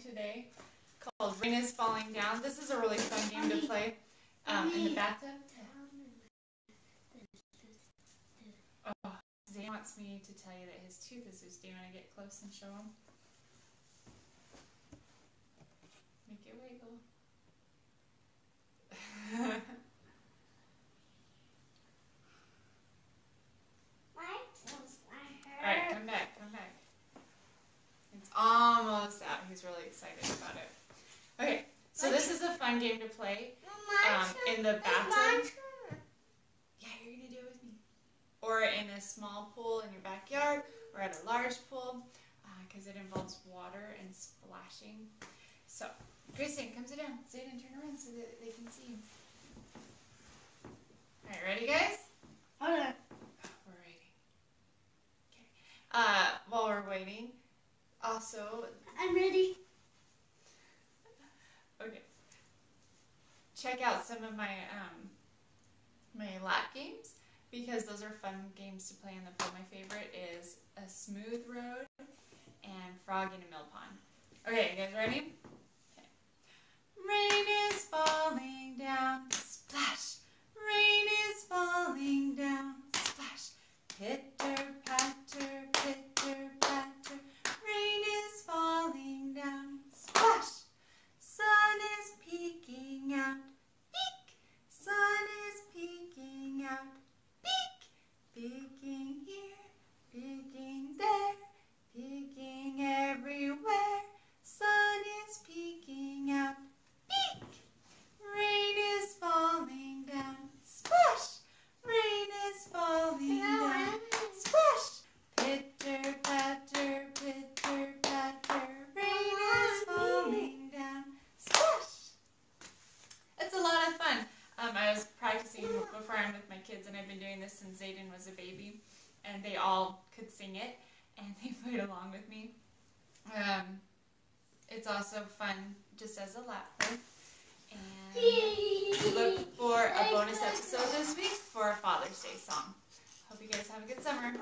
today called Rain is Falling Down. This is a really fun game to play um, in the bathtub. Oh, Zay wants me to tell you that his tooth is loose. Do you want to get close and show him? Make it wiggle. Alright, come back, come back. It's really excited about it. Okay, so this is a fun game to play um, in the bathtub. Yeah, you're gonna do it with me. Or in a small pool in your backyard, or at a large pool, because uh, it involves water and splashing. So, Grayson, come sit down. Zayden, turn around so that they can see you. Alright, ready guys? Hold on. We're waiting. Okay. Uh, while we're waiting, also, I'm ready. okay. Check out some of my um my lap games because those are fun games to play in the pool. My favorite is a smooth road and frog in a mill pond. Okay, you guys ready? Okay. Rain is falling down, splash. Rain is falling down, splash. Pitter patter, pitter patter. Rain is falling down, splash. Sun is peeking out, peek. Sun is peeking out, peek. Peeking here, peeking there, peeking everywhere. Sun is peeking out, peek. Rain is falling down, splash. Rain is falling down, splash. Pitter patter, pitter patter. Rain is falling down, splash. It's a lot of fun. Um, I was practicing with my kids, and I've been doing this since Zayden was a baby, and they all could sing it, and they played along with me. Um, it's also fun just as a play. And look for a bonus episode this week for a Father's Day song. Hope you guys have a good summer.